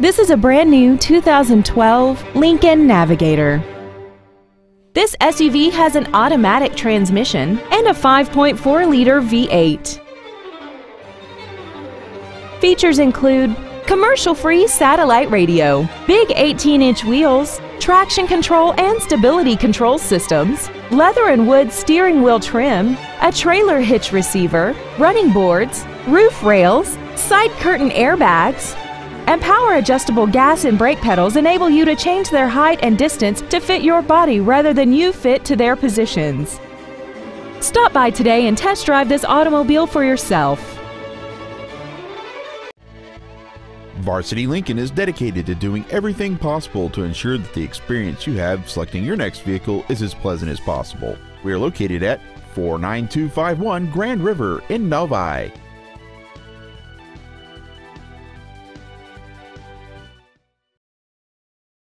This is a brand new 2012 Lincoln Navigator. This SUV has an automatic transmission and a 5.4-liter V8. Features include commercial-free satellite radio, big 18-inch wheels, traction control and stability control systems, leather and wood steering wheel trim, a trailer hitch receiver, running boards, roof rails, side curtain airbags, and power adjustable gas and brake pedals enable you to change their height and distance to fit your body rather than you fit to their positions. Stop by today and test drive this automobile for yourself. Varsity Lincoln is dedicated to doing everything possible to ensure that the experience you have selecting your next vehicle is as pleasant as possible. We are located at 49251 Grand River in Novi.